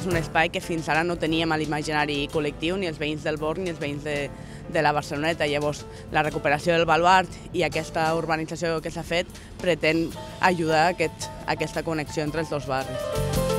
És un espai que fins ara no teníem a l'imaginari col·lectiu, ni els veïns del Born ni els veïns de, de la Barceloneta. Llavors, la recuperació del baluart i aquesta urbanització que s'ha fet pretén ajudar a aquest, a aquesta connexió entre els dos barris.